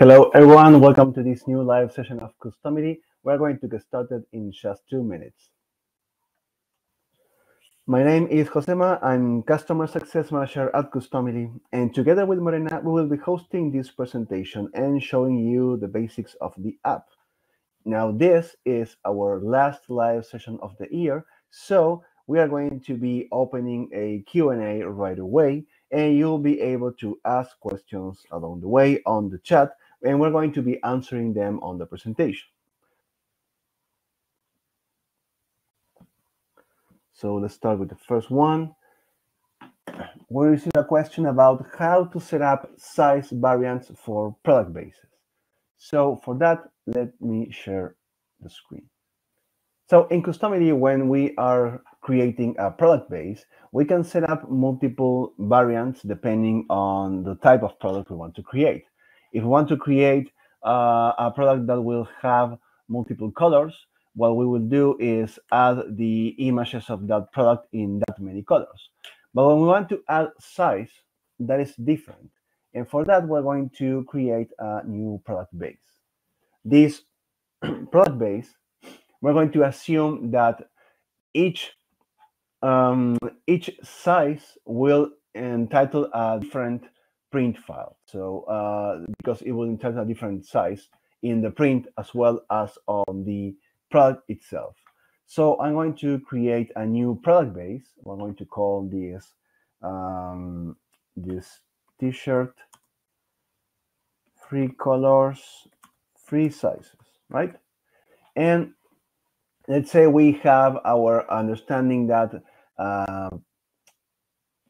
Hello, everyone. Welcome to this new live session of Customily. We're going to get started in just two minutes. My name is Josema. I'm Customer Success Manager at Customily. And together with Morena, we will be hosting this presentation and showing you the basics of the app. Now, this is our last live session of the year. So we are going to be opening a Q&A right away and you'll be able to ask questions along the way on the chat, and we're going to be answering them on the presentation. So let's start with the first one. We received a question about how to set up size variants for product bases. So for that, let me share the screen. So in Customily, when we are creating a product base, we can set up multiple variants depending on the type of product we want to create. If we want to create uh, a product that will have multiple colors, what we will do is add the images of that product in that many colors. But when we want to add size, that is different. And for that, we're going to create a new product base. This product base, we're going to assume that each um, each size will entitle a different print file. So uh, because it will entitle a different size in the print as well as on the product itself. So I'm going to create a new product base. We're going to call this um, this t-shirt free colors, free sizes, right? And let's say we have our understanding that uh,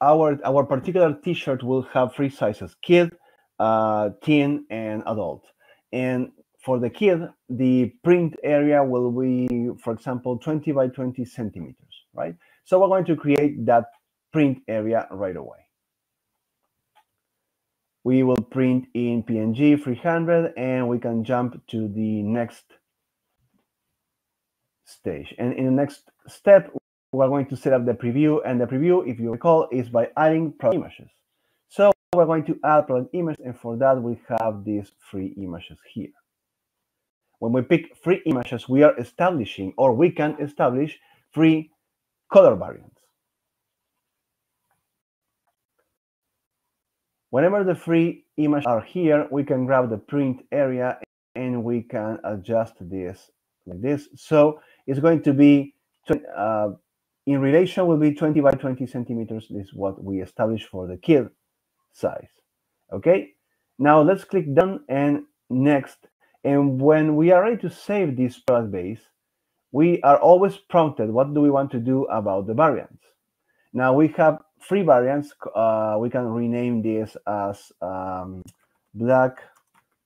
our our particular t-shirt will have three sizes kid uh, teen and adult. And for the kid the print area will be for example 20 by 20 centimeters right? So we're going to create that print area right away. We will print in png 300 and we can jump to the next stage. And in the next step, we're going to set up the preview. And the preview, if you recall, is by adding product images. So we're going to add product image. And for that, we have these three images here. When we pick three images, we are establishing, or we can establish three color variants. Whenever the three images are here, we can grab the print area and we can adjust this like this. So it's going to be uh, in relation will be 20 by 20 centimeters. Is what we established for the kid size. Okay. Now let's click done and next. And when we are ready to save this product base, we are always prompted. What do we want to do about the variants? Now we have three variants. Uh, we can rename this as um, black,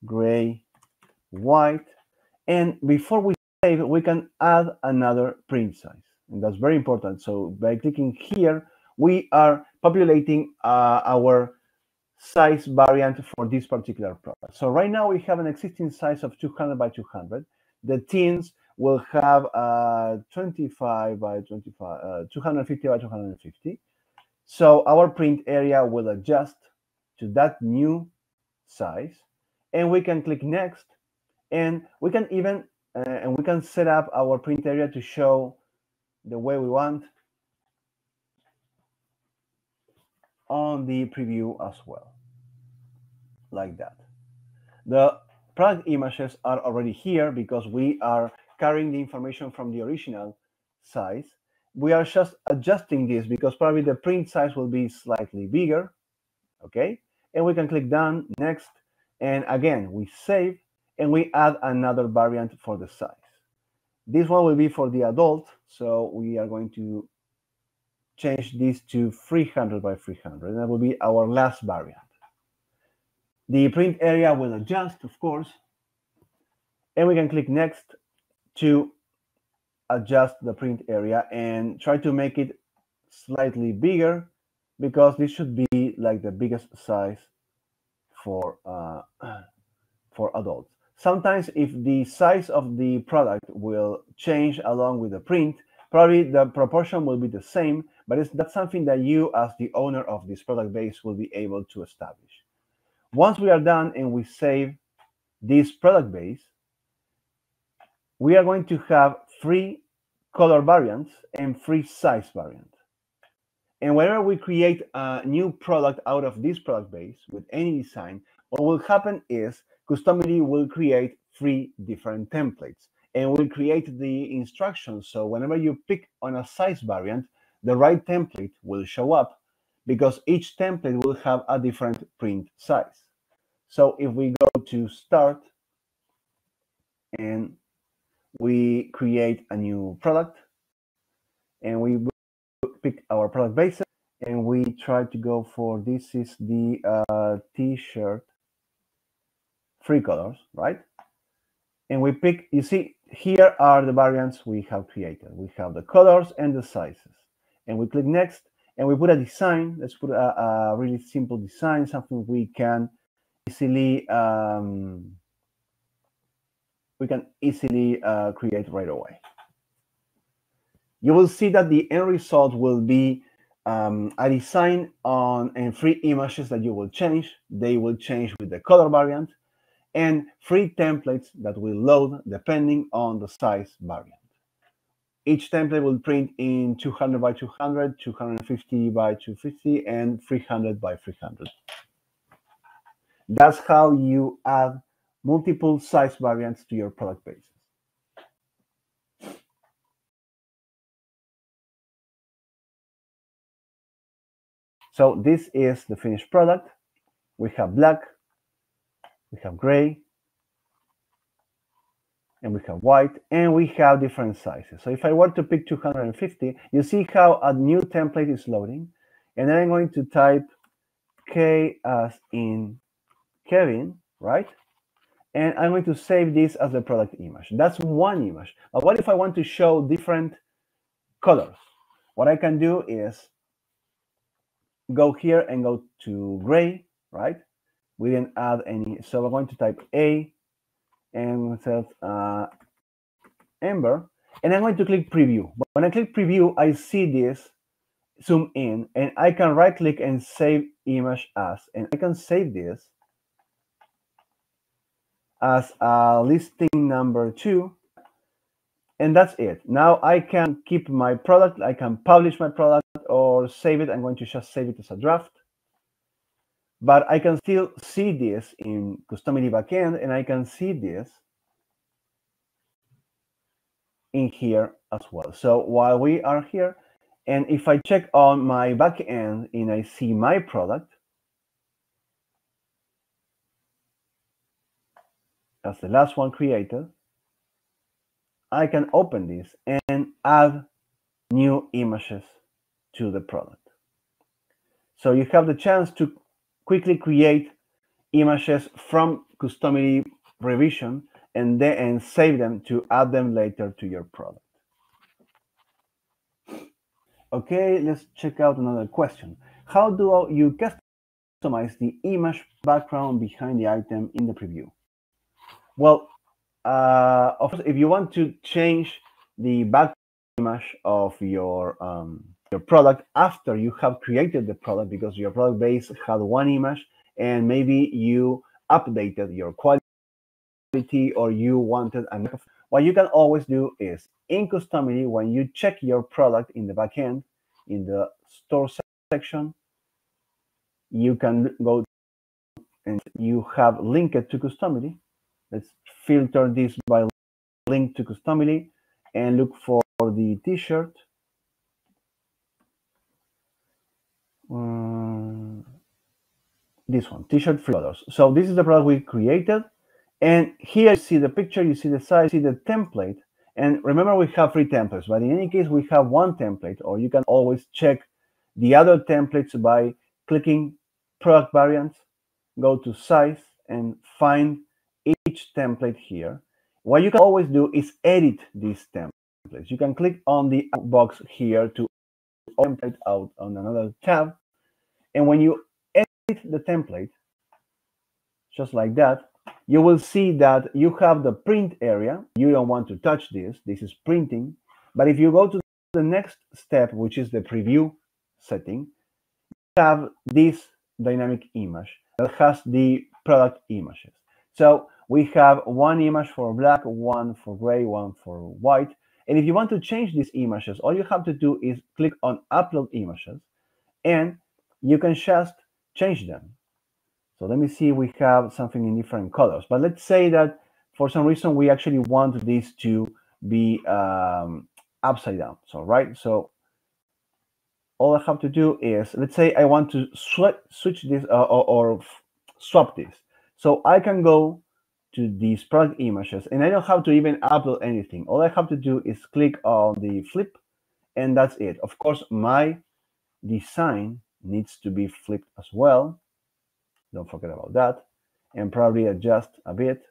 gray, white. And before we save, we can add another print size. And that's very important. So by clicking here, we are populating uh, our size variant for this particular product. So right now we have an existing size of 200 by 200. The teens will have uh, 25 by 25, uh, 250 by 250. So our print area will adjust to that new size and we can click next and we can even uh, and we can set up our print area to show the way we want on the preview as well, like that. The product images are already here because we are carrying the information from the original size. We are just adjusting this because probably the print size will be slightly bigger, okay? And we can click done, next, and again, we save and we add another variant for the size. This one will be for the adult, so we are going to change this to 300 by 300, and that will be our last variant. The print area will adjust, of course, and we can click next to adjust the print area and try to make it slightly bigger because this should be like the biggest size for uh, for adults. Sometimes if the size of the product will change along with the print, probably the proportion will be the same, but it's that's something that you as the owner of this product base will be able to establish. Once we are done and we save this product base, we are going to have free color variants and free size variants. And whenever we create a new product out of this product base with any design, what will happen is Customily will create three different templates and will create the instructions. So whenever you pick on a size variant, the right template will show up because each template will have a different print size. So if we go to start and we create a new product and we pick our product basis and we try to go for this is the uh, t-shirt three colors right? And we pick you see here are the variants we have created. We have the colors and the sizes. And we click next and we put a design. Let's put a, a really simple design something we can easily um, we can easily uh, create right away. You will see that the end result will be um, a design on and free images that you will change. They will change with the color variant and free templates that will load depending on the size variant. Each template will print in 200 by 200, 250 by 250, and 300 by 300. That's how you add multiple size variants to your product base. So this is the finished product. We have black, we have gray, and we have white, and we have different sizes. So if I were to pick 250, you see how a new template is loading. And then I'm going to type K as in Kevin, right? And I'm going to save this as the product image. That's one image. But what if I want to show different colors? What I can do is go here and go to gray, right? We didn't add any. So we're going to type A and set uh, Ember. And I'm going to click preview. But when I click preview, I see this zoom in and I can right click and save image as. And I can save this as a listing number two and that's it. Now I can keep my product, I can publish my product or save it. I'm going to just save it as a draft. But I can still see this in Customily backend and I can see this in here as well. So while we are here, and if I check on my backend and I see my product, as the last one created, I can open this and add new images to the product. So you have the chance to quickly create images from Customily revision and then and save them to add them later to your product. Okay, let's check out another question. How do you customize the image background behind the item in the preview? Well, uh, of course, if you want to change the back image of your um, your product after you have created the product because your product base had one image and maybe you updated your quality or you wanted another. What you can always do is in Customily, when you check your product in the backend, in the store section, you can go and you have linked to Customily. Let's filter this by link to Customily and look for the t-shirt. Um, this one, t-shirt free. So this is the product we created. And here you see the picture, you see the size, you see the template. And remember, we have three templates, but in any case, we have one template, or you can always check the other templates by clicking product variants, go to size, and find each template here. What you can always do is edit these templates. You can click on the box here to template out on another tab. And when you edit the template, just like that, you will see that you have the print area. You don't want to touch this. This is printing. But if you go to the next step, which is the preview setting, you have this dynamic image that has the product images. So we have one image for black, one for gray, one for white. And if you want to change these images, all you have to do is click on upload images and you can just change them. So let me see, we have something in different colors, but let's say that for some reason we actually want this to be um, upside down. So, right, so all I have to do is, let's say I want to sw switch this uh, or, or swap this. So I can go to these product images and I don't have to even upload anything. All I have to do is click on the flip and that's it. Of course, my design needs to be flipped as well. Don't forget about that. And probably adjust a bit.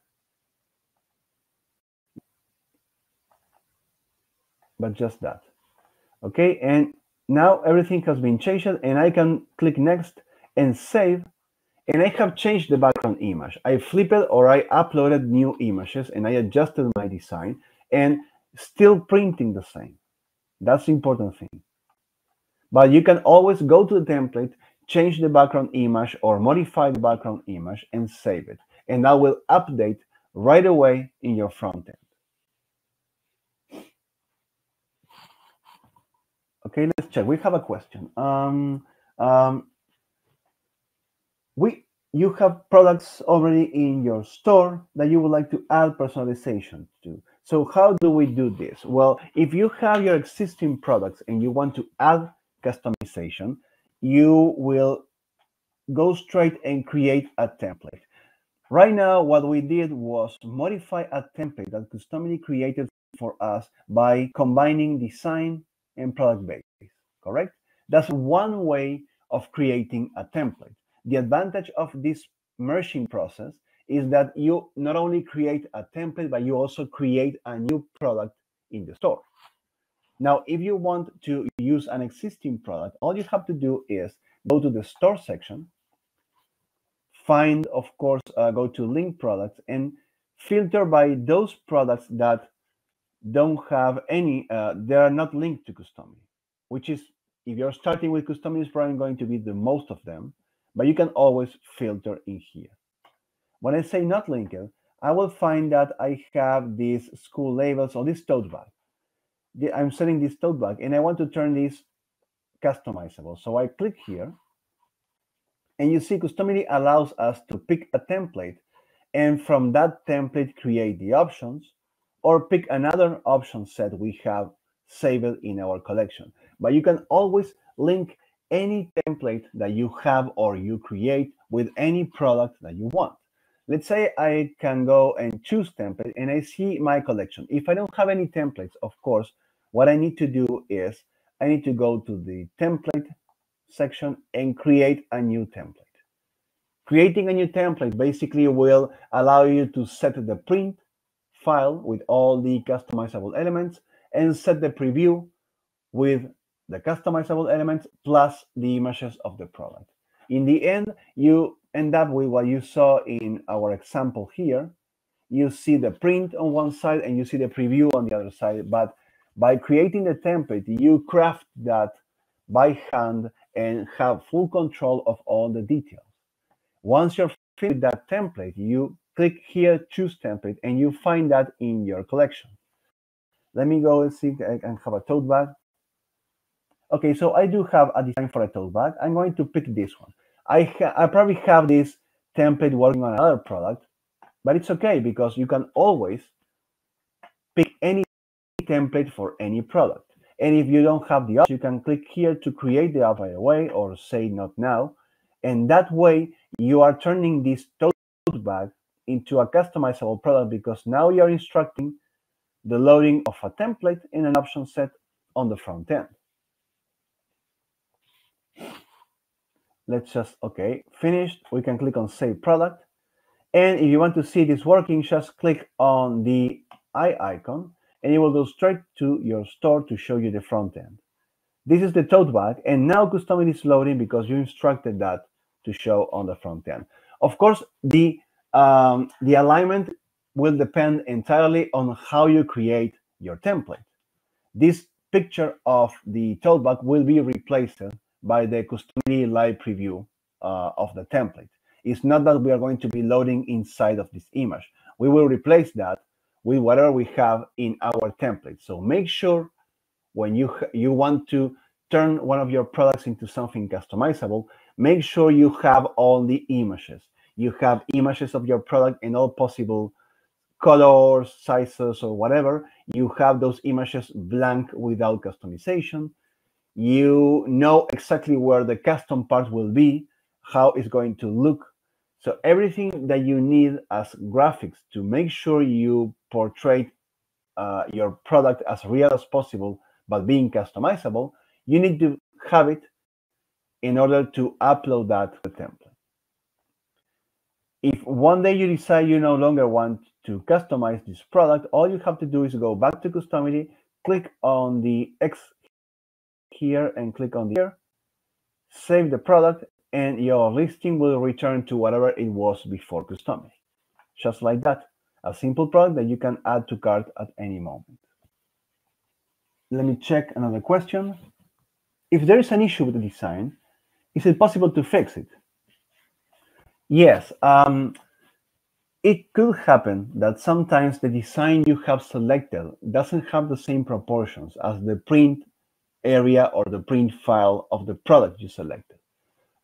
But just that. Okay, and now everything has been changed and I can click next and save and I have changed the background image. I flipped it or I uploaded new images and I adjusted my design and still printing the same. That's important thing. But you can always go to the template, change the background image or modify the background image and save it. And that will update right away in your front end. Okay, let's check. We have a question. Um, um, we you have products already in your store that you would like to add personalization to. So how do we do this? Well, if you have your existing products and you want to add customization, you will go straight and create a template. Right now, what we did was modify a template that Customily created for us by combining design and product base, correct? That's one way of creating a template. The advantage of this merging process is that you not only create a template, but you also create a new product in the store. Now, if you want to use an existing product, all you have to do is go to the store section, find, of course, uh, go to link products and filter by those products that don't have any, uh, they are not linked to Customily, which is, if you're starting with Customily, is probably going to be the most of them but you can always filter in here. When I say not linked, I will find that I have these school labels on this tote bag. I'm setting this tote bag and I want to turn this customizable. So I click here and you see Customily allows us to pick a template and from that template create the options or pick another option set we have saved in our collection. But you can always link any template that you have or you create with any product that you want. Let's say I can go and choose template and I see my collection. If I don't have any templates, of course, what I need to do is I need to go to the template section and create a new template. Creating a new template basically will allow you to set the print file with all the customizable elements and set the preview with the customizable elements plus the images of the product. In the end, you end up with what you saw in our example here. You see the print on one side and you see the preview on the other side. But by creating the template, you craft that by hand and have full control of all the details. Once you're finished with that template, you click here, choose template, and you find that in your collection. Let me go and see if I can have a tote bag. Okay, so I do have a design for a tote bag. I'm going to pick this one. I, I probably have this template working on another product, but it's okay because you can always pick any template for any product. And if you don't have the option, you can click here to create the app right away or say not now. And that way you are turning this tote bag into a customizable product because now you're instructing the loading of a template in an option set on the front end. Let's just, okay, finished. We can click on save product. And if you want to see this working, just click on the eye icon and it will go straight to your store to show you the front end. This is the tote bag, and now Customily is loading because you instructed that to show on the front end. Of course, the um, the alignment will depend entirely on how you create your template. This picture of the tote bag will be replaced by the Customily live preview uh, of the template. It's not that we are going to be loading inside of this image. We will replace that with whatever we have in our template. So make sure when you you want to turn one of your products into something customizable, make sure you have all the images. You have images of your product in all possible colors, sizes, or whatever. You have those images blank without customization. You know exactly where the custom part will be, how it's going to look. So everything that you need as graphics to make sure you portray uh, your product as real as possible, but being customizable, you need to have it in order to upload that to the template. If one day you decide you no longer want to customize this product, all you have to do is go back to Customily, click on the X here and click on here, save the product, and your listing will return to whatever it was before Customily. Just like that, a simple product that you can add to cart at any moment. Let me check another question. If there is an issue with the design, is it possible to fix it? Yes. Um, it could happen that sometimes the design you have selected doesn't have the same proportions as the print area or the print file of the product you selected.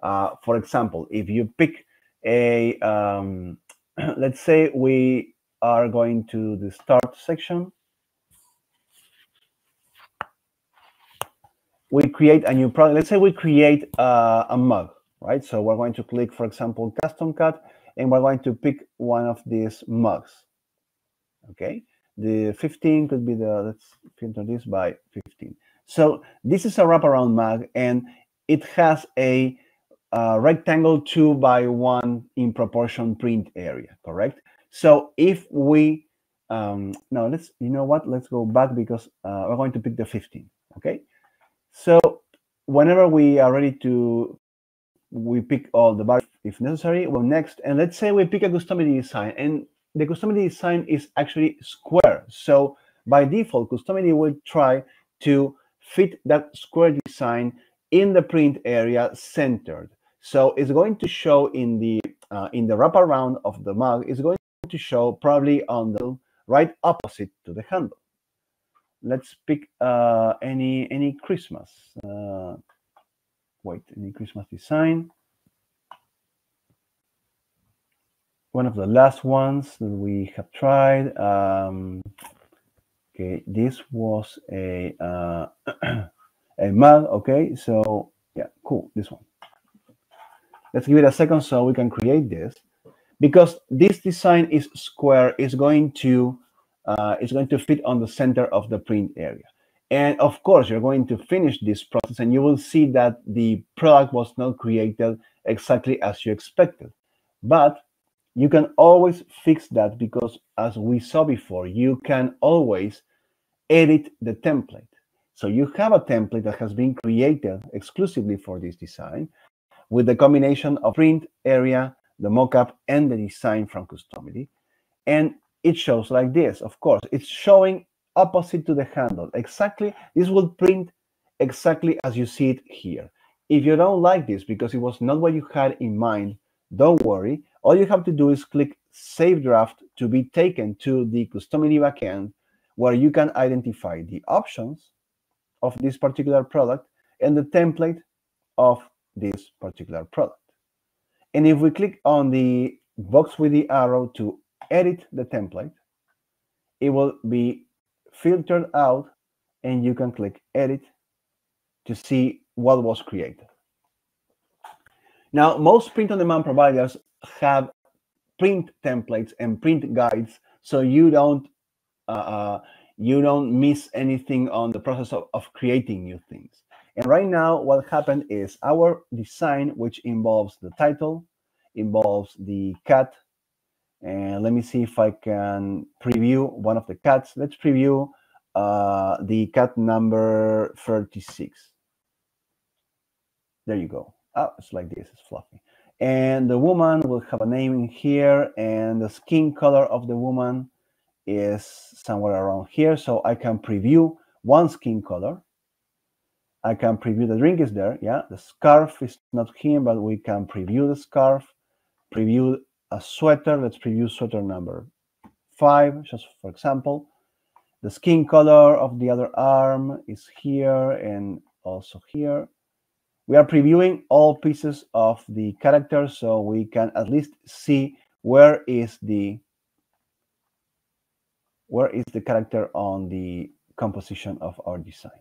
Uh, for example, if you pick a, um, let's say we are going to the start section. We create a new product. Let's say we create uh, a mug, right? So we're going to click, for example, CustomCat and we're going to pick one of these mugs. Okay, the 15 could be the, let's filter this by 15. So this is a wraparound mug and it has a, rectangle two by one in proportion print area, correct? So if we, um, no, let's, you know what, let's go back because uh, we're going to pick the 15, okay? So whenever we are ready to we pick all the bars if necessary. Well, next, and let's say we pick a Customily design, and the Customily design is actually square. So by default, Customily will try to fit that square design in the print area centered. So it's going to show in the uh, in the wraparound of the mug. It's going to show probably on the right opposite to the handle. Let's pick uh, any any Christmas. Uh, wait, any Christmas design. One of the last ones that we have tried. Um, okay, this was a uh, a mug. Okay, so yeah, cool. This one. Let's give it a second so we can create this because this design is square. It's going to uh, it's going to fit on the center of the print area. And of course, you're going to finish this process and you will see that the product was not created exactly as you expected. But you can always fix that because as we saw before, you can always edit the template. So you have a template that has been created exclusively for this design with the combination of print area, the mockup, and the design from Customily. And it shows like this, of course. It's showing opposite to the handle. Exactly, this will print exactly as you see it here. If you don't like this because it was not what you had in mind, don't worry. All you have to do is click Save Draft to be taken to the Customily backend where you can identify the options of this particular product and the template of this particular product. And if we click on the box with the arrow to edit the template, it will be filtered out and you can click edit to see what was created. Now, most print-on-demand providers have print templates and print guides, so you don't uh, uh, you don't miss anything on the process of, of creating new things. And right now, what happened is our design, which involves the title, involves the cat, and let me see if I can preview one of the cats. Let's preview uh, the cat number 36. There you go. Oh, it's like this, it's fluffy. And the woman will have a name in here, and the skin color of the woman is somewhere around here. So I can preview one skin color. I can preview the drink is there. Yeah, the scarf is not here, but we can preview the scarf. preview a sweater. Let's preview sweater number five, just for example. The skin color of the other arm is here and also here. We are previewing all pieces of the character so we can at least see where is the where is the character on the composition of our design.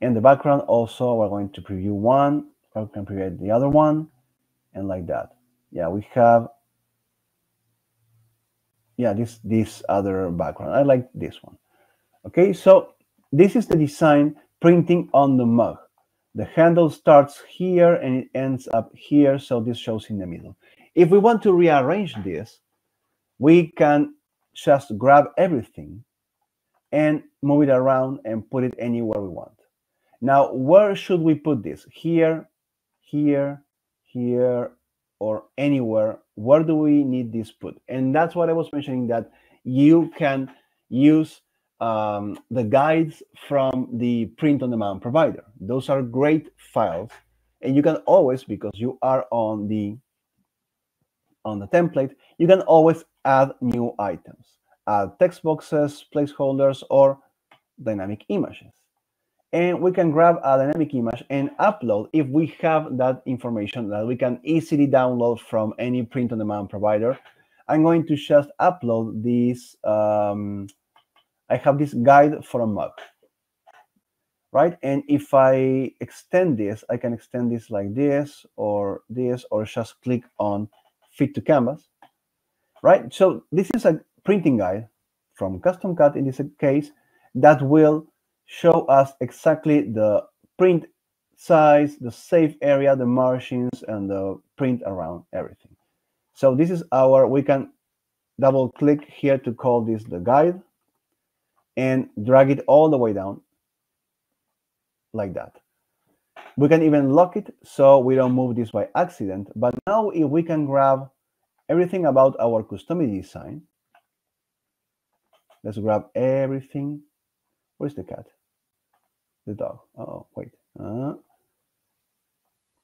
In the background also we're going to preview one, we can preview the other one, and like that. Yeah, we have yeah, this this other background. I like this one. Okay, so this is the design printing on the mug. The handle starts here and it ends up here, so this shows in the middle. If we want to rearrange this, we can just grab everything and move it around and put it anywhere we want. Now, where should we put this? Here, here, here, or anywhere. Where do we need this put? And that's what I was mentioning that you can use um, the guides from the print on demand provider. Those are great files. And you can always, because you are on the on the template, you can always add new items, add text boxes, placeholders, or dynamic images. And we can grab a dynamic image and upload if we have that information that we can easily download from any print on demand provider. I'm going to just upload this um, I have this guide for a mug, right? And if I extend this, I can extend this like this or this, or just click on fit to canvas, right? So this is a printing guide from CustomCat in this case that will show us exactly the print size, the safe area, the margins, and the print around everything. So this is our, we can double click here to call this the guide and drag it all the way down like that. We can even lock it so we don't move this by accident. But now if we can grab everything about our Customily design, let's grab everything. Where's the cat? The dog. Oh, wait. Uh,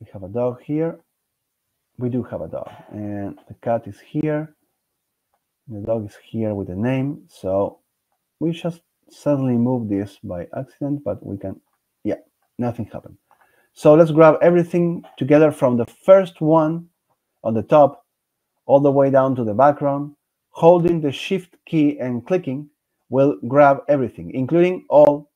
we have a dog here. We do have a dog. And the cat is here. The dog is here with the name. So we just suddenly move this by accident, but we can, yeah, nothing happened. So let's grab everything together from the first one on the top all the way down to the background. Holding the shift key and clicking will grab everything, including all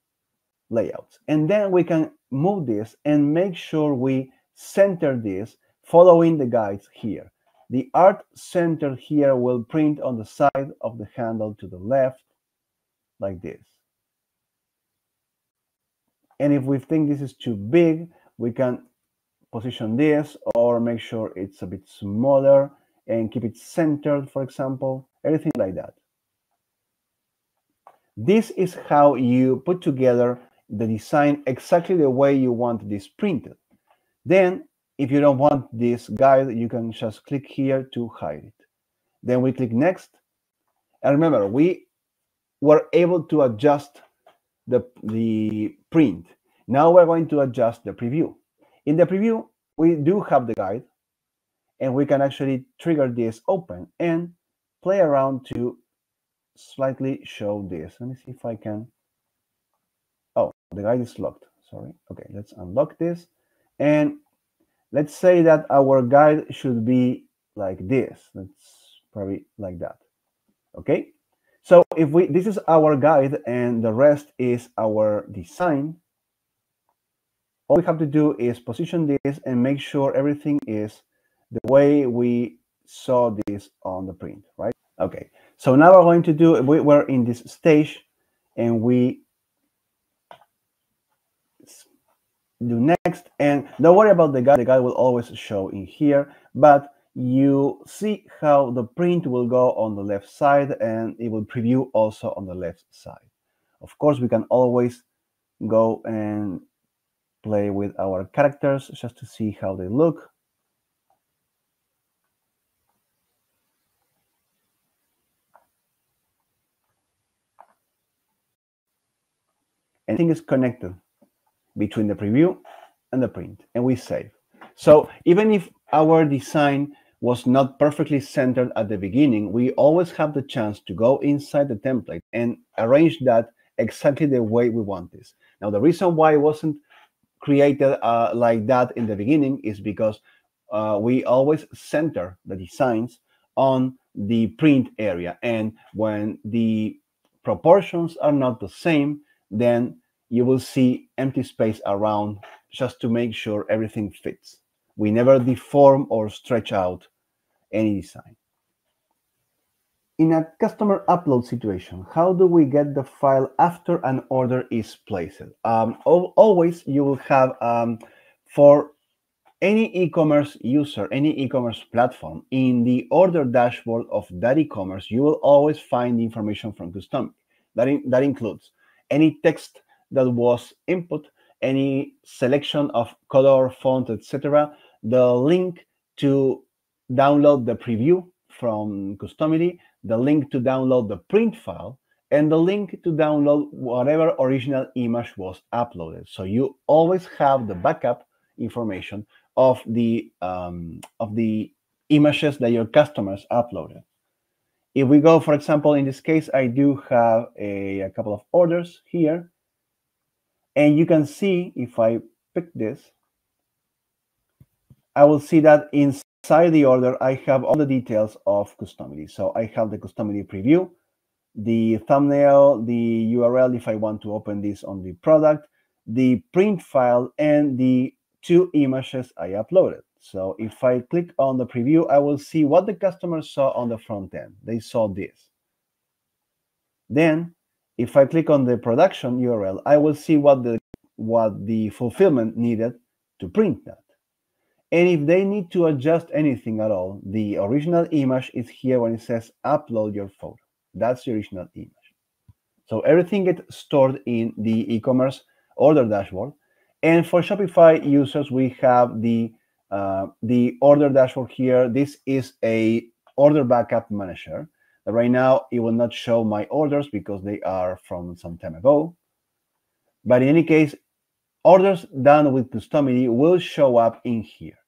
layouts. And then we can move this and make sure we center this following the guides here. The art center here will print on the side of the handle to the left like this. And if we think this is too big, we can position this or make sure it's a bit smaller and keep it centered, for example, everything like that. This is how you put together the design exactly the way you want this printed. Then, if you don't want this guide, you can just click here to hide it. Then we click next. And remember, we were able to adjust the, the print. Now we're going to adjust the preview. In the preview, we do have the guide, and we can actually trigger this open and play around to slightly show this. Let me see if I can. Oh, the guide is locked. Sorry. Okay, let's unlock this. And let's say that our guide should be like this. Let's probably like that. Okay. So if we, this is our guide and the rest is our design, all we have to do is position this and make sure everything is the way we saw this on the print, right? Okay, so now we're going to do, we, we're in this stage and we do next and don't worry about the guide, the guide will always show in here, but you see how the print will go on the left side and it will preview also on the left side. Of course, we can always go and play with our characters just to see how they look. Anything is connected between the preview and the print, and we save. So even if our design was not perfectly centered at the beginning, we always have the chance to go inside the template and arrange that exactly the way we want this. Now, the reason why it wasn't created uh, like that in the beginning is because uh, we always center the designs on the print area. And when the proportions are not the same, then you will see empty space around just to make sure everything fits. We never deform or stretch out any design. In a customer upload situation, how do we get the file after an order is placed? Um, always you will have, um, for any e-commerce user, any e-commerce platform, in the order dashboard of that e-commerce, you will always find the information from custom. That, in, that includes any text that was input, any selection of color, font, etc., the link to download the preview from Customily, the link to download the print file, and the link to download whatever original image was uploaded. So you always have the backup information of the um, of the images that your customers uploaded. If we go, for example, in this case, I do have a, a couple of orders here. And you can see if I pick this, I will see that inside the order, I have all the details of Customily. So I have the Customily preview, the thumbnail, the URL if I want to open this on the product, the print file, and the two images I uploaded. So if I click on the preview, I will see what the customer saw on the front end. They saw this. Then if I click on the production URL, I will see what the what the fulfillment needed to print that. And if they need to adjust anything at all, the original image is here when it says upload your photo. That's the original image. So everything gets stored in the e-commerce order dashboard. And for Shopify users, we have the uh, the order dashboard here. This is a order backup manager. Right now, it will not show my orders because they are from some time ago. But in any case, orders done with Customily will show up in here.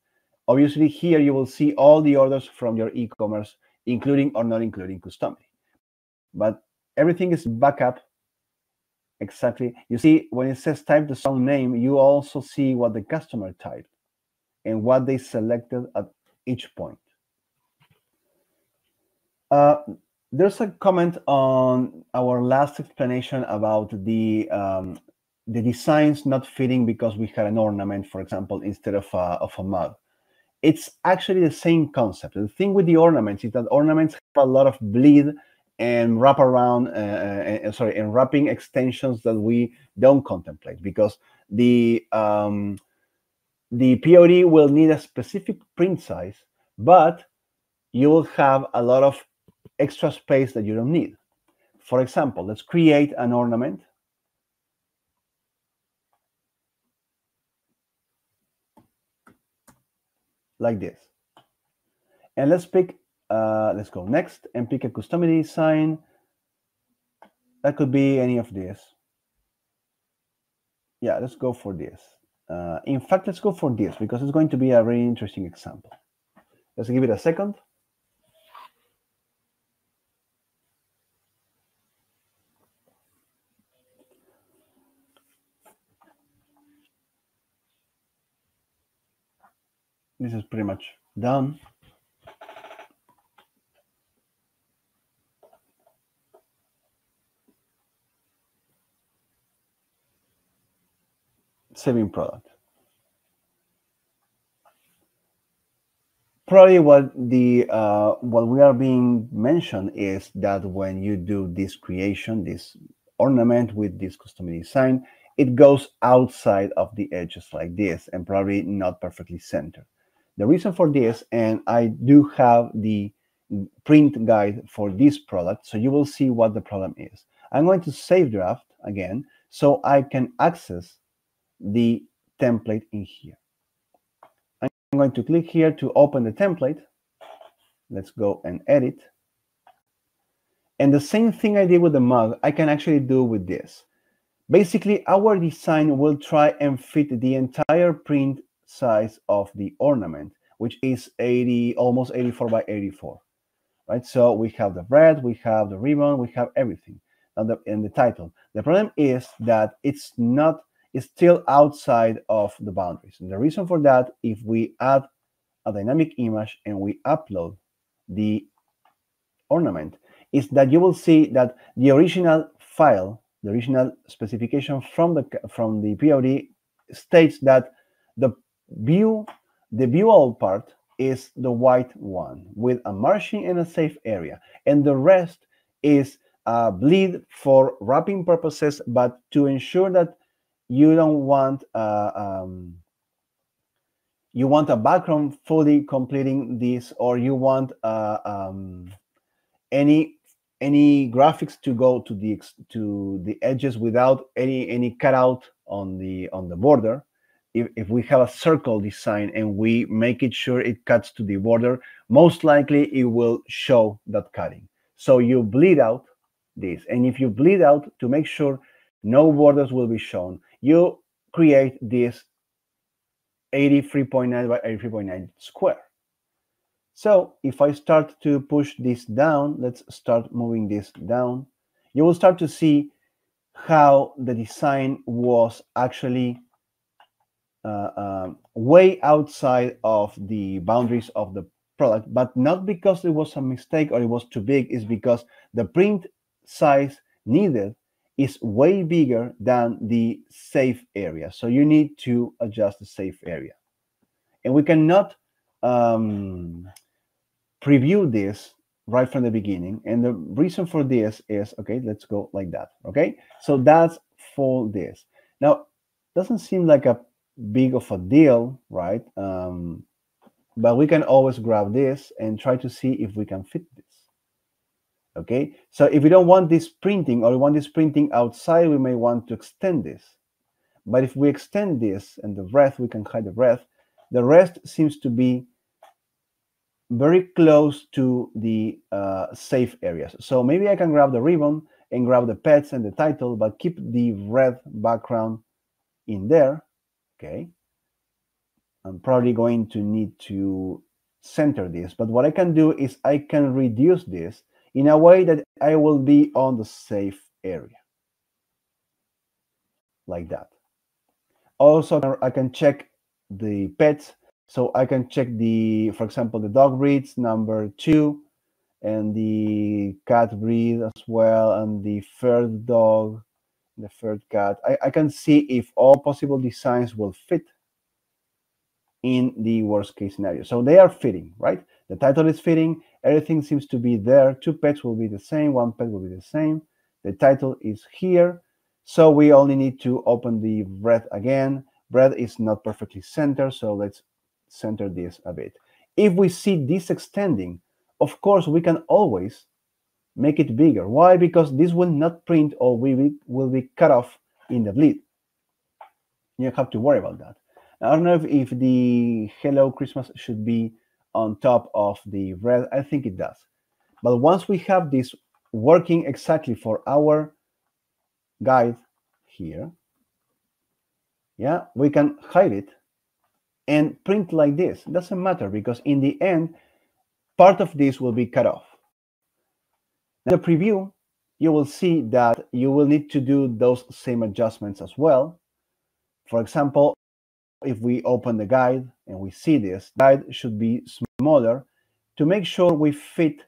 Obviously, here you will see all the orders from your e-commerce, including or not including Customily. But everything is backup exactly. You see, when it says type the song name, you also see what the customer typed and what they selected at each point. Uh, there's a comment on our last explanation about the um, the designs not fitting because we had an ornament, for example, instead of a, of a mug. It's actually the same concept. The thing with the ornaments is that ornaments have a lot of bleed and wrap around, uh, uh, sorry, and wrapping extensions that we don't contemplate because the um, the POD will need a specific print size, but you will have a lot of extra space that you don't need. For example, let's create an ornament like this. And let's pick, uh, let's go next and pick a Customily design. That could be any of this. Yeah, let's go for this. Uh, in fact, let's go for this because it's going to be a very interesting example. Let's give it a second. This is pretty much done. Saving product. Probably what the uh, what we are being mentioned is that when you do this creation, this ornament with this custom design, it goes outside of the edges like this and probably not perfectly centered. The reason for this, and I do have the print guide for this product, so you will see what the problem is. I'm going to save draft again, so I can access the template in here. I'm going to click here to open the template. Let's go and edit. And the same thing I did with the mug, I can actually do with this. Basically, our design will try and fit the entire print size of the ornament, which is 80, almost 84 by 84, right? So we have the bread, we have the ribbon, we have everything and the, and the title. The problem is that it's not, it's still outside of the boundaries. And the reason for that, if we add a dynamic image and we upload the ornament, is that you will see that the original file, the original specification from the from the POD states that the view, the viewable part is the white one with a margin and a safe area, and the rest is a bleed for wrapping purposes, but to ensure that you don't want uh, um, you want a background fully completing this, or you want uh, um, any any graphics to go to the to the edges without any any cutout on the on the border if, if we have a circle design and we make it sure it cuts to the border most likely it will show that cutting. So you bleed out this and if you bleed out to make sure no borders will be shown you create this 83.9 by 83.9 square. So if I start to push this down, let's start moving this down, you will start to see how the design was actually um, way outside of the boundaries of the product, but not because it was a mistake or it was too big, it's because the print size needed is way bigger than the safe area. So you need to adjust the safe area. And we cannot um, preview this right from the beginning. And the reason for this is, okay, let's go like that, okay? So that's for this. Now, doesn't seem like a big of a deal, right? Um, but we can always grab this and try to see if we can fit this. Okay, so if we don't want this printing or we want this printing outside, we may want to extend this. But if we extend this and the breadth, we can hide the breadth, the rest seems to be very close to the uh, safe areas. So maybe I can grab the ribbon and grab the pets and the title, but keep the red background in there. Okay. I'm probably going to need to center this, but what I can do is I can reduce this in a way that I will be on the safe area. Like that. Also, I can check the pets so I can check the, for example, the dog breeds number two and the cat breed as well and the third dog, the third cut. I, I can see if all possible designs will fit in the worst case scenario. So they are fitting, right? The title is fitting. Everything seems to be there. Two pets will be the same. One pet will be the same. The title is here. So we only need to open the bread again. Bread is not perfectly centered. So let's center this a bit. If we see this extending, of course, we can always make it bigger. Why? Because this will not print or we will be cut off in the bleed. You have to worry about that. I don't know if, if the Hello Christmas should be on top of the red. I think it does. But once we have this working exactly for our guide here, yeah, we can hide it and print like this. It doesn't matter because in the end, part of this will be cut off. The preview, you will see that you will need to do those same adjustments as well. For example, if we open the guide and we see this, guide should be smaller to make sure we fit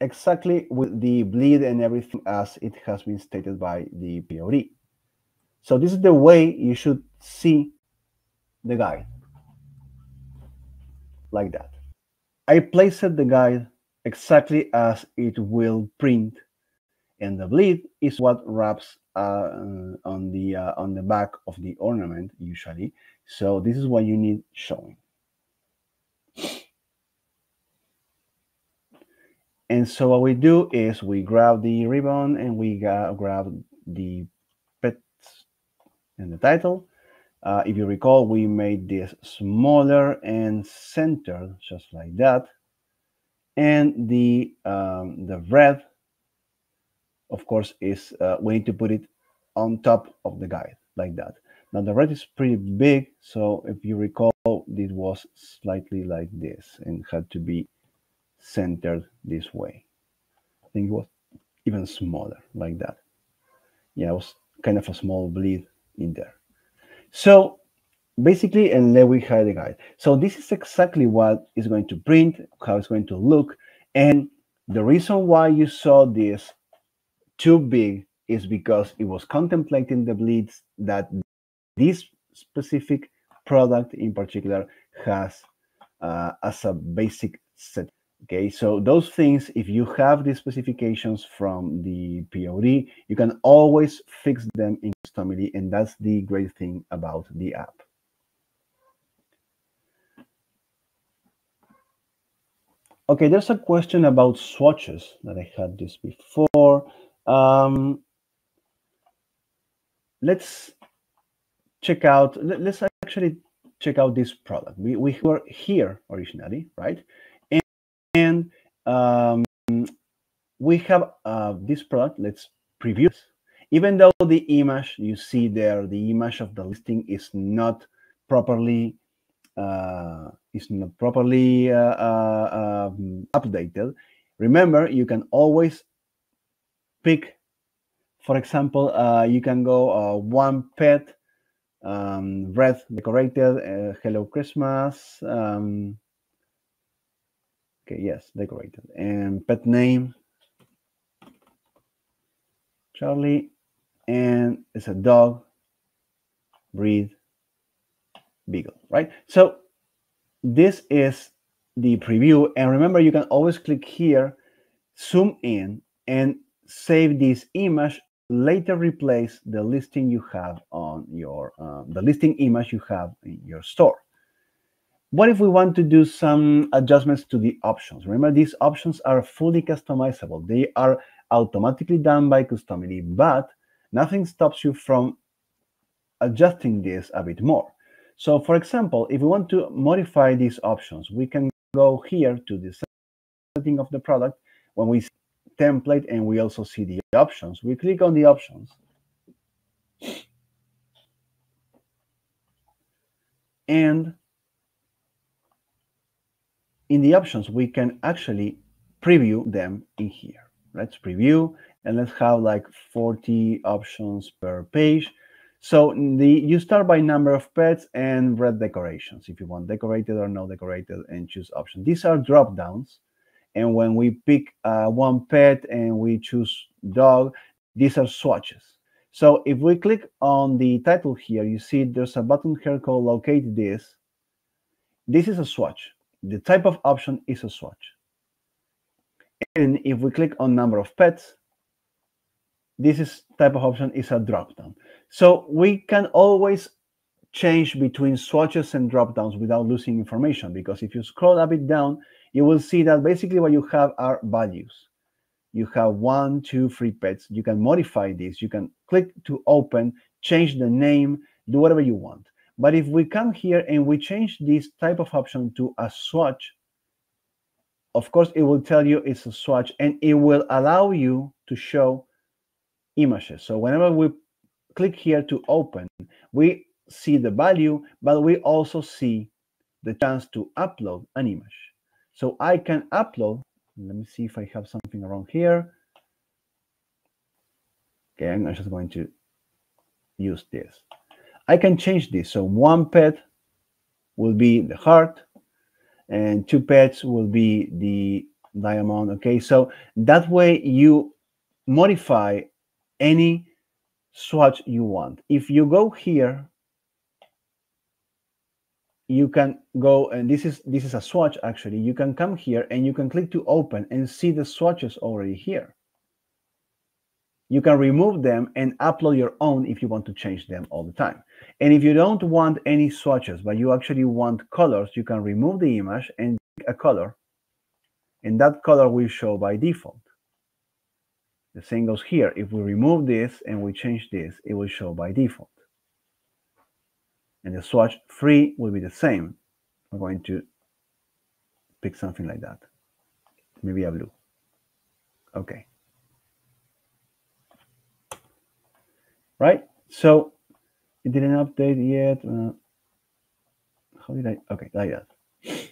exactly with the bleed and everything as it has been stated by the POD. So this is the way you should see the guide. Like that. I placed the guide exactly as it will print and the bleed is what wraps uh, on the uh, on the back of the ornament usually so this is what you need showing and so what we do is we grab the ribbon and we grab the in the title. Uh, if you recall, we made this smaller and centered, just like that. And the um, the red, of course, is uh, we need to put it on top of the guide, like that. Now the red is pretty big, so if you recall, it was slightly like this and had to be centered this way. I think it was even smaller like that. Yeah, it was kind of a small bleed in there. So basically, and then we had the guide. So this is exactly what is going to print, how it's going to look. And the reason why you saw this too big is because it was contemplating the bleeds that this specific product in particular has uh, as a basic set. Okay, so those things, if you have the specifications from the POD, you can always fix them in Customily, and that's the great thing about the app. Okay, there's a question about swatches that I had this before. Um, let's check out, let, us actually check out this product. We, we were here originally, right? And, and um, we have uh, this product. Let's preview this. Even though the image you see there, the image of the listing is not properly is not properly uh, uh um, updated. Remember, you can always pick, for example, uh, you can go uh, one pet um, red decorated, uh, hello Christmas. Um, okay, yes, decorated. And pet name, Charlie. And it's a dog, breed, beagle, right? So this is the preview. And remember, you can always click here, zoom in, and save this image. Later replace the listing you have on your uh, the listing image you have in your store. What if we want to do some adjustments to the options? Remember these options are fully customizable. They are automatically done by Customily but nothing stops you from adjusting this a bit more so for example if we want to modify these options we can go here to the setting of the product when we template and we also see the options. We click on the options. And in the options, we can actually preview them in here. Let's preview and let's have like 40 options per page. So the you start by number of pets and red decorations if you want decorated or no decorated and choose option. These are drop downs and when we pick uh, one pet and we choose dog, these are swatches. So if we click on the title here, you see there's a button here called locate this. This is a swatch. The type of option is a swatch. And if we click on number of pets, this is type of option is a dropdown. So we can always change between swatches and dropdowns without losing information because if you scroll a bit down, you will see that basically what you have are values. You have one, two, three pets. You can modify this. You can click to open, change the name, do whatever you want. But if we come here and we change this type of option to a swatch, of course, it will tell you it's a swatch and it will allow you to show images. So whenever we click here to open, we see the value, but we also see the chance to upload an image. So I can upload, let me see if I have something around here. Okay, I'm just going to use this. I can change this. So one pet will be the heart and two pets will be the diamond. Okay, so that way you modify any swatch you want. If you go here you can go and this is this is a swatch actually. You can come here and you can click to open and see the swatches already here. You can remove them and upload your own if you want to change them all the time. And if you don't want any swatches but you actually want colors you can remove the image and a color. And that color will show by default the same goes here if we remove this and we change this it will show by default and the swatch 3 will be the same. I'm going to pick something like that. Maybe a blue. Okay. Right? So it didn't update yet. Uh, how did I? Okay, like that.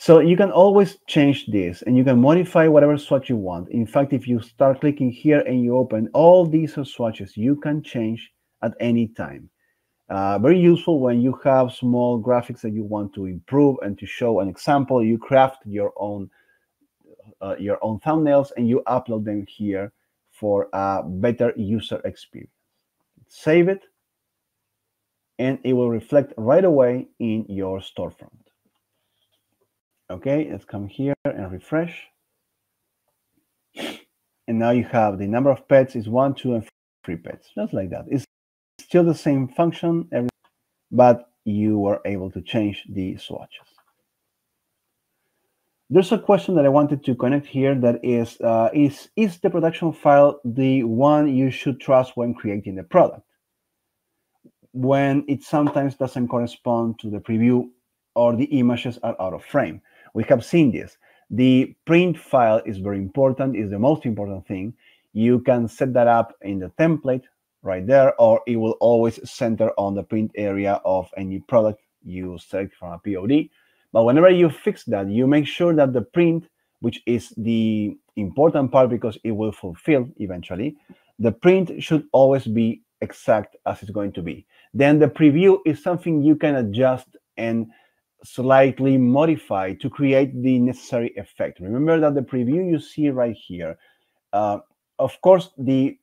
So you can always change this and you can modify whatever swatch you want. In fact, if you start clicking here and you open all these swatches, you can change at any time. Uh, very useful when you have small graphics that you want to improve and to show an example. You craft your own uh, your own thumbnails and you upload them here for a better user experience. Save it, and it will reflect right away in your storefront. Okay, let's come here and refresh. And now you have the number of pets is one, two, and three pets, just like that. It's still the same function, but you were able to change the swatches. There's a question that I wanted to connect here that is, uh, is, is the production file the one you should trust when creating the product? When it sometimes doesn't correspond to the preview or the images are out of frame. We have seen this. The print file is very important, is the most important thing. You can set that up in the template right there, or it will always center on the print area of any product you select from a POD. But whenever you fix that, you make sure that the print, which is the important part because it will fulfill eventually, the print should always be exact as it's going to be. Then the preview is something you can adjust and slightly modified to create the necessary effect. Remember that the preview you see right here, uh, of course, the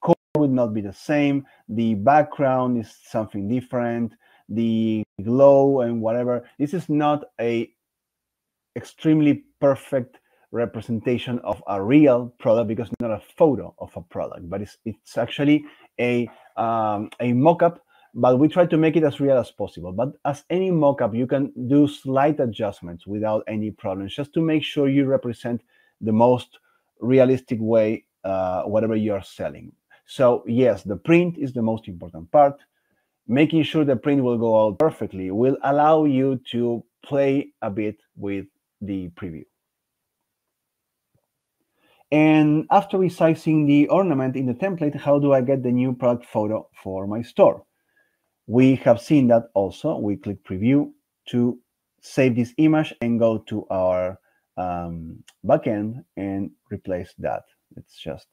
code would not be the same. The background is something different. The glow and whatever. This is not a extremely perfect representation of a real product because it's not a photo of a product, but it's it's actually a um, a mock-up but we try to make it as real as possible. But as any mockup, you can do slight adjustments without any problems, just to make sure you represent the most realistic way uh, whatever you are selling. So yes, the print is the most important part. Making sure the print will go out perfectly will allow you to play a bit with the preview. And after resizing the ornament in the template, how do I get the new product photo for my store? We have seen that also. We click preview to save this image and go to our um, backend and replace that. It's just,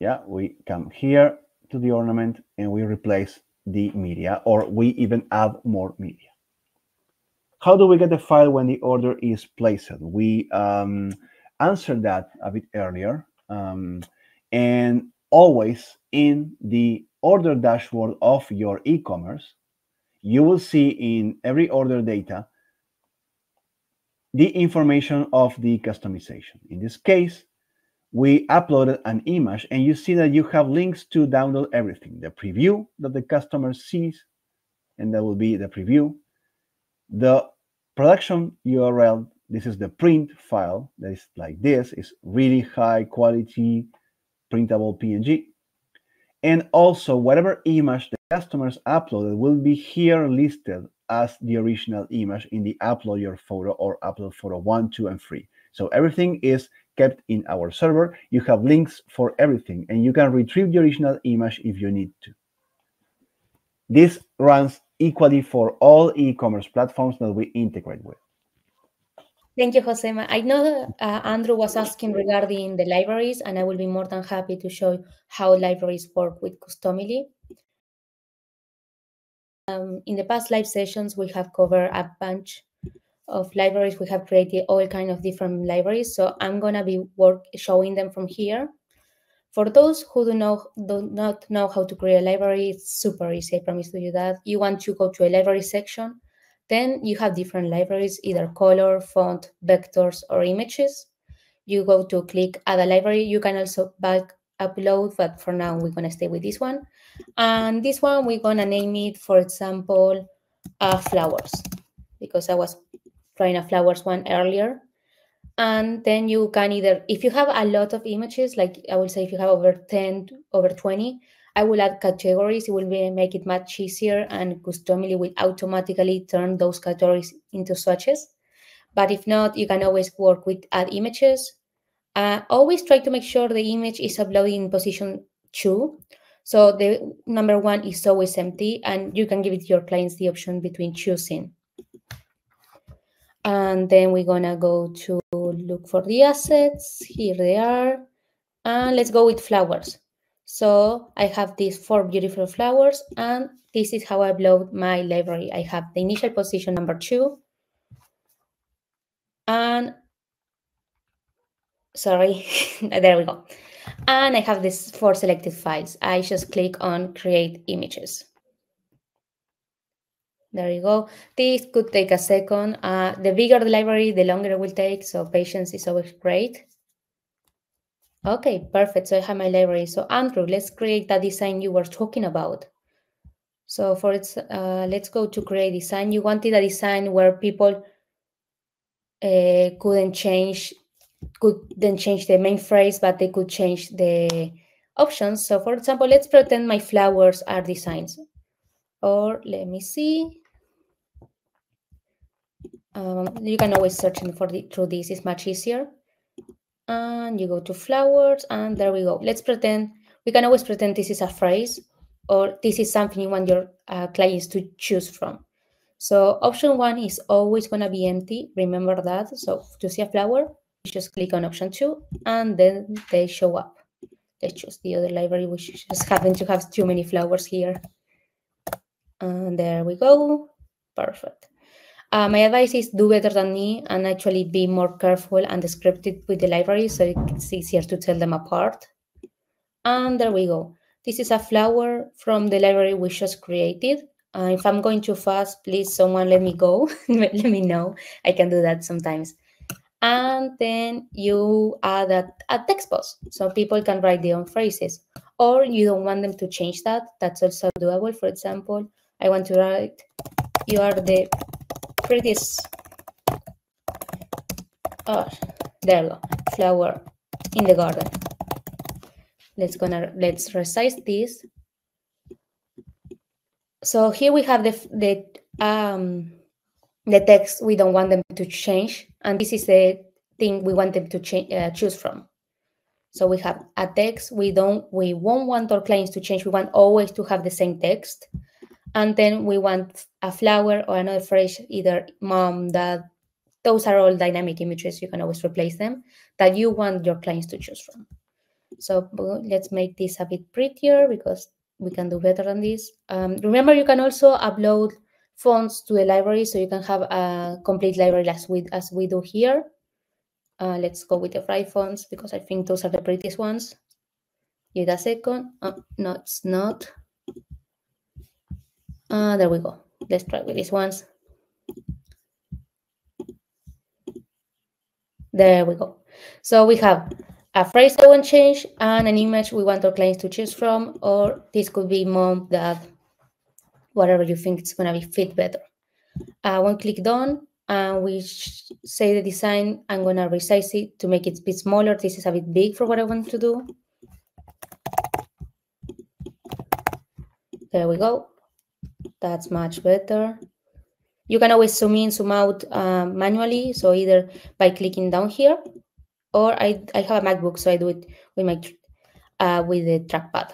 yeah, we come here to the ornament and we replace the media or we even add more media. How do we get the file when the order is placed? We um, answered that a bit earlier. Um, and always in the order dashboard of your e-commerce, you will see in every order data the information of the customization. In this case, we uploaded an image and you see that you have links to download everything. The preview that the customer sees, and that will be the preview. The production URL, this is the print file that is like this, is really high quality printable PNG. And also, whatever image the customers uploaded will be here listed as the original image in the upload your photo or upload photo one, two, and three. So everything is kept in our server. You have links for everything, and you can retrieve the original image if you need to. This runs equally for all e-commerce platforms that we integrate with. Thank you, Josema. I know uh, Andrew was asking regarding the libraries, and I will be more than happy to show how libraries work with Customily. Um, in the past live sessions, we have covered a bunch of libraries. We have created all kind of different libraries. So I'm gonna be work showing them from here. For those who do, know, do not know how to create a library, it's super easy, I promise to you that. You want to go to a library section, then you have different libraries, either color, font, vectors, or images. You go to click add a library. You can also back upload, but for now we're gonna stay with this one. And this one, we're gonna name it, for example, uh, flowers, because I was trying a flowers one earlier. And then you can either, if you have a lot of images, like I will say if you have over 10, over 20, I will add categories. It will be, make it much easier and Customily will automatically turn those categories into swatches. But if not, you can always work with add images. Uh, always try to make sure the image is uploaded in position two. So the number one is always empty, and you can give it your clients the option between choosing. And then we're gonna go to look for the assets. Here they are. And let's go with flowers. So I have these four beautiful flowers, and this is how I upload my library. I have the initial position number two, and sorry, there we go. And I have these four selected files. I just click on create images. There you go. This could take a second. Uh, the bigger the library, the longer it will take. So patience is always great. Okay, perfect. So I have my library. So Andrew, let's create that design you were talking about. So for it's, uh, let's go to create design. You wanted a design where people uh, couldn't change, could then change the main phrase, but they could change the options. So for example, let's pretend my flowers are designs. Or let me see. Um, you can always search for the, through this, it's much easier. And you go to flowers, and there we go. Let's pretend, we can always pretend this is a phrase, or this is something you want your uh, clients to choose from. So option one is always going to be empty. Remember that. So to see a flower, you just click on option two, and then they show up. Let's choose the other library, which just happen to have too many flowers here. And there we go. Perfect. Uh, my advice is do better than me and actually be more careful and descriptive with the library so it's easier to tell them apart. And there we go. This is a flower from the library we just created. Uh, if I'm going too fast, please someone let me go. let me know. I can do that sometimes. And then you add a, a text box so people can write their own phrases. Or you don't want them to change that. That's also doable. For example, I want to write, you are the prettiest oh there we go. Flower in the garden. Let's gonna let's resize this. So here we have the the um the text. We don't want them to change and this is the thing we want them to change uh, choose from. So we have a text. We don't we won't want our clients to change. We want always to have the same text and then we want a flower or another phrase, either mom, dad. Those are all dynamic images. You can always replace them that you want your clients to choose from. So let's make this a bit prettier because we can do better than this. Um, remember, you can also upload fonts to the library so you can have a complete library as we, as we do here. Uh, let's go with the right fonts because I think those are the prettiest ones. Give a second. Oh, no, it's not. Uh, there we go. Let's try with these ones. There we go. So we have a phrase that won't change and an image we want our clients to choose from, or this could be mom, dad, whatever you think it's going to be fit better. Uh, one click done, and we say the design, I'm going to resize it to make it a bit smaller. This is a bit big for what I want to do. There we go. That's much better. You can always zoom in, zoom out uh, manually. So either by clicking down here, or I, I have a MacBook, so I do it with my uh, with the trackpad.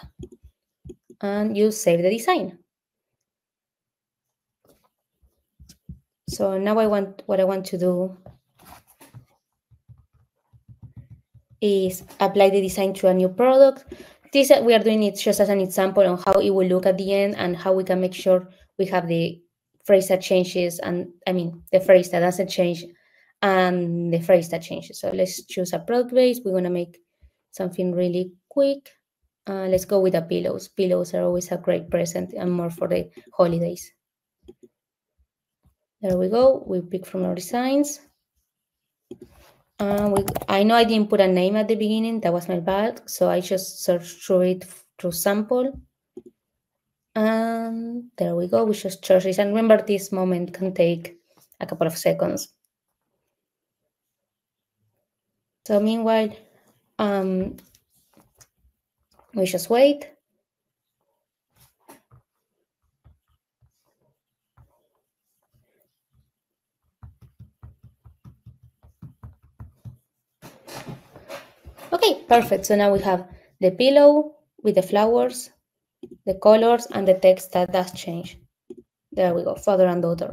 And you save the design. So now I want what I want to do is apply the design to a new product. This we are doing it just as an example on how it will look at the end and how we can make sure we have the phrase that changes and I mean the phrase that doesn't change and the phrase that changes. So let's choose a product base. We're gonna make something really quick. Uh, let's go with the pillows. Pillows are always a great present and more for the holidays. There we go. We pick from our designs. Uh, we, I know I didn't put a name at the beginning. That was my bad. So I just searched through it through sample. And there we go. We just search this. And remember, this moment can take a couple of seconds. So meanwhile, um, we just wait. Okay, perfect. So now we have the pillow with the flowers the colors and the text that does change. There we go, father and daughter.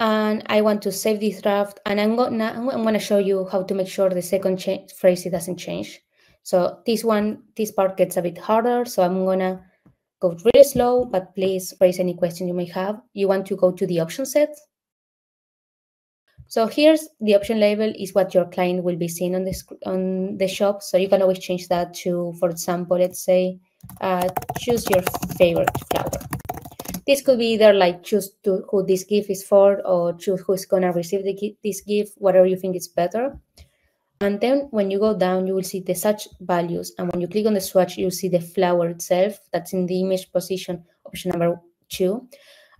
And I want to save this draft and I'm gonna, I'm gonna show you how to make sure the second phrase it doesn't change. So this one, this part gets a bit harder. So I'm gonna go really slow, but please raise any question you may have. You want to go to the option set. So here's the option label is what your client will be seeing on the, on the shop. So you can always change that to, for example, let's say, uh, choose your favorite flower. This could be either like choose to who this gift is for or choose who's going to receive the, this gift, whatever you think is better. And then when you go down, you will see the swatch values. And when you click on the swatch, you'll see the flower itself that's in the image position, option number two.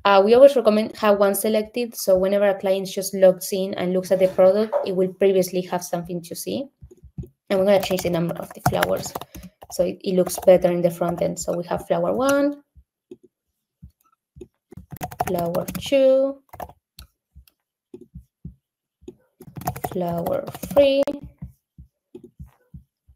Uh, we always recommend have one selected. So whenever a client just logs in and looks at the product, it will previously have something to see. And we're going to change the number of the flowers. So it, it looks better in the front end. So we have flower one, flower two, flower three,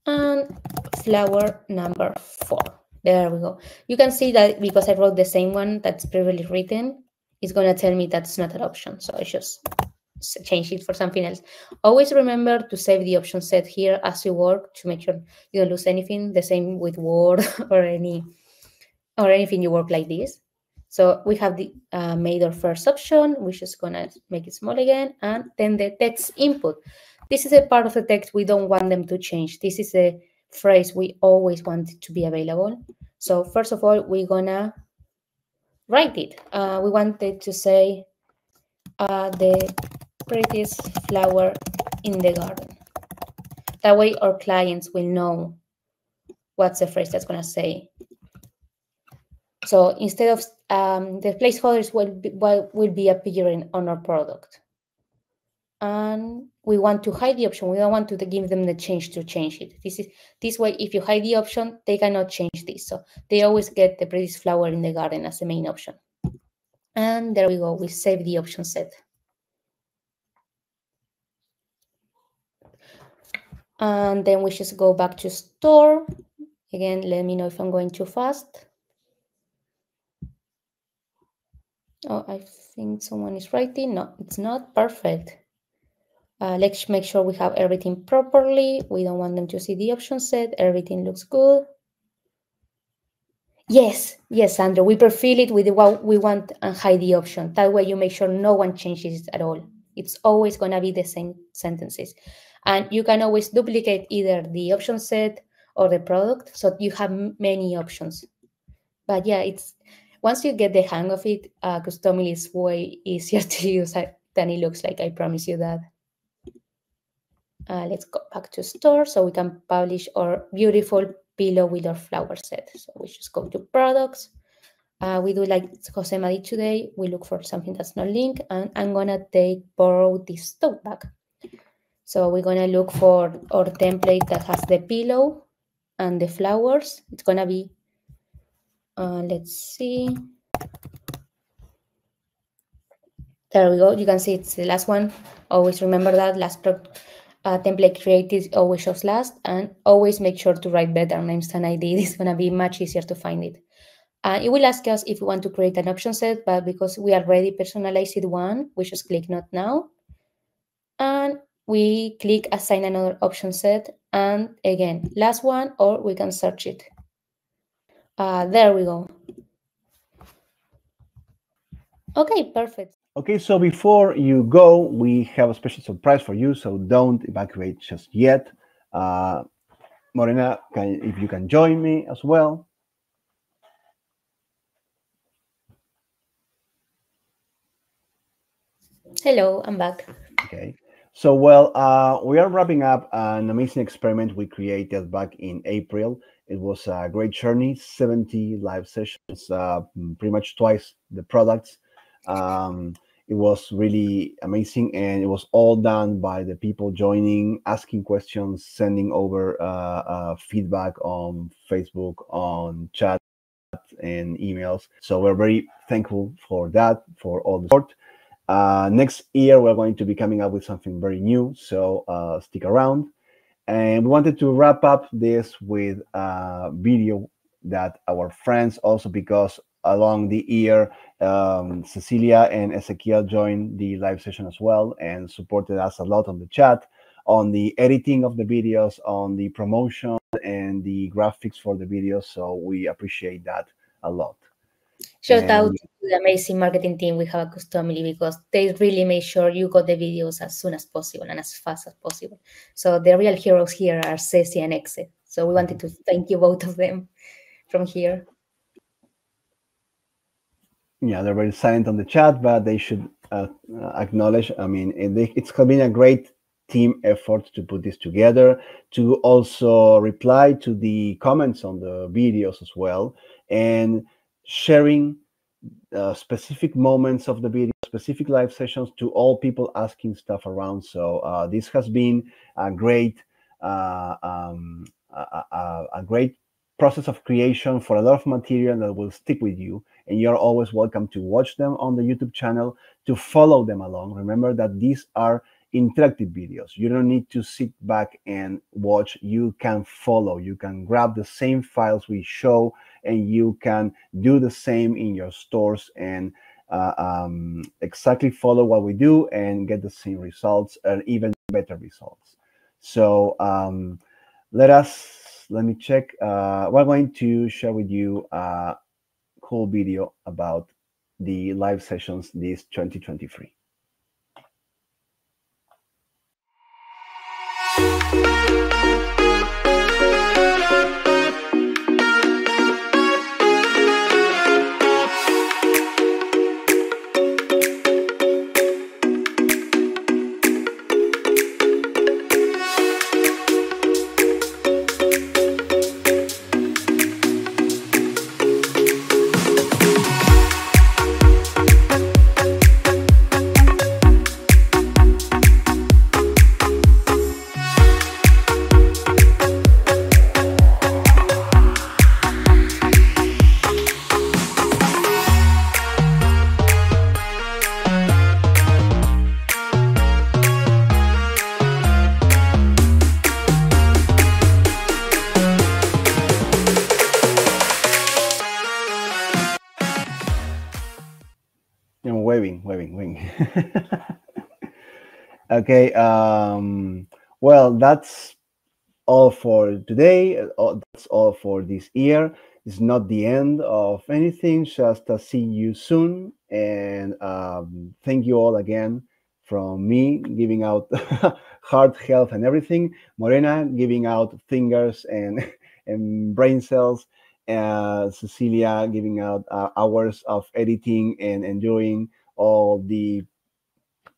and flower number four. There we go. You can see that because I wrote the same one that's previously written, it's going to tell me that's not an option. So I just change it for something else. Always remember to save the option set here as you work to make sure you don't lose anything. The same with Word or any or anything you work like this. So we have the uh, made our first option, which is gonna make it small again, and then the text input. This is a part of the text we don't want them to change. This is a phrase we always want to be available. So first of all, we're gonna write it. Uh, we wanted to say uh, the prettiest flower in the garden. That way our clients will know what's the phrase that's gonna say so instead of um, the placeholders will be, will be appearing on our product. And we want to hide the option. We don't want to give them the change to change it. This is this way. If you hide the option, they cannot change this. So they always get the prettiest flower in the garden as the main option. And there we go. We save the option set. And then we just go back to store. Again, let me know if I'm going too fast. Oh, I think someone is writing. No, it's not. Perfect. Uh, let's make sure we have everything properly. We don't want them to see the option set. Everything looks good. Yes, yes, Sandra, we prefill it with what we want and hide the option. That way you make sure no one changes it at all. It's always going to be the same sentences. And you can always duplicate either the option set or the product. So you have many options. But yeah, it's once you get the hang of it, uh, is way easier to use than it looks like. I promise you that. Uh, let's go back to store so we can publish our beautiful pillow with our flower set. So we just go to products. Uh, we do like Jose did today. We look for something that's not linked and I'm gonna take borrow this tote bag. So we're gonna look for our template that has the pillow and the flowers. It's gonna be uh, let's see. There we go. You can see it's the last one. Always remember that last uh, template created always shows last and always make sure to write better names than I did. It's going to be much easier to find it. Uh, it will ask us if we want to create an option set, but because we already personalized one, we just click not now. And we click assign another option set. And again, last one, or we can search it. Uh, there we go. Okay, perfect. Okay, so before you go, we have a special surprise for you, so don't evacuate just yet. Uh, Morena, can, if you can join me as well. Hello, I'm back. Okay. So, well, uh, we are wrapping up an amazing experiment we created back in April. It was a great journey, 70 live sessions, uh, pretty much twice the products. Um, it was really amazing, and it was all done by the people joining, asking questions, sending over uh, uh, feedback on Facebook, on chat, and emails. So we're very thankful for that, for all the support. Uh, next year, we're going to be coming up with something very new, so uh, stick around. And we wanted to wrap up this with a video that our friends also because along the year um, cecilia and ezekiel joined the live session as well and supported us a lot on the chat on the editing of the videos on the promotion and the graphics for the videos so we appreciate that a lot Shout out to the amazing marketing team we have at Customily because they really made sure you got the videos as soon as possible and as fast as possible. So the real heroes here are Ceci and Exe. So we wanted to thank you both of them from here. Yeah, they're very silent on the chat, but they should uh, acknowledge. I mean, it, it's been a great team effort to put this together, to also reply to the comments on the videos as well, and sharing uh, specific moments of the video, specific live sessions to all people asking stuff around. So uh, this has been a great, uh, um, a, a, a, great process of creation for a lot of material that will stick with you. And you're always welcome to watch them on the YouTube channel, to follow them along. Remember that these are interactive videos. You don't need to sit back and watch. You can follow. You can grab the same files we show and you can do the same in your stores and uh, um, exactly follow what we do and get the same results and even better results. So um, let us, let me check. Uh, we're going to share with you a cool video about the live sessions this 2023. okay. Um, well, that's all for today. Uh, that's all for this year. It's not the end of anything. Just to see you soon. And um, thank you all again from me giving out heart health and everything. Morena giving out fingers and and brain cells. Uh, Cecilia giving out uh, hours of editing and enjoying all the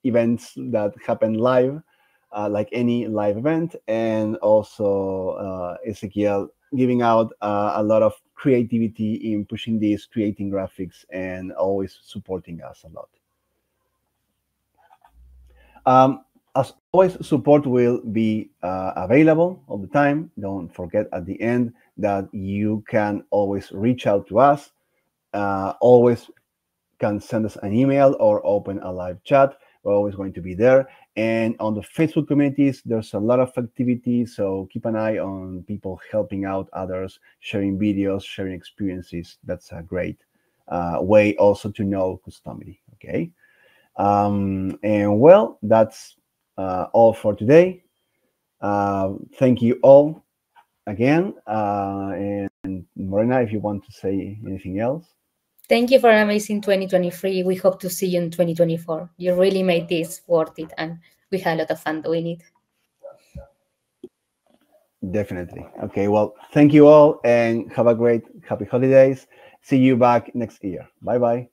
events that happen live, uh, like any live event, and also uh, Ezekiel giving out uh, a lot of creativity in pushing this, creating graphics, and always supporting us a lot. Um, as always, support will be uh, available all the time. Don't forget at the end that you can always reach out to us. Uh, always can send us an email or open a live chat. We're always going to be there. And on the Facebook communities, there's a lot of activity. So keep an eye on people helping out others, sharing videos, sharing experiences. That's a great uh, way also to know Customily. Okay. Um, and well, that's uh, all for today. Uh, thank you all again. Uh, and Morena, if you want to say anything else. Thank you for an amazing 2023. We hope to see you in 2024. You really made this worth it, and we had a lot of fun doing it. Definitely. Okay, well, thank you all and have a great, happy holidays. See you back next year. Bye bye.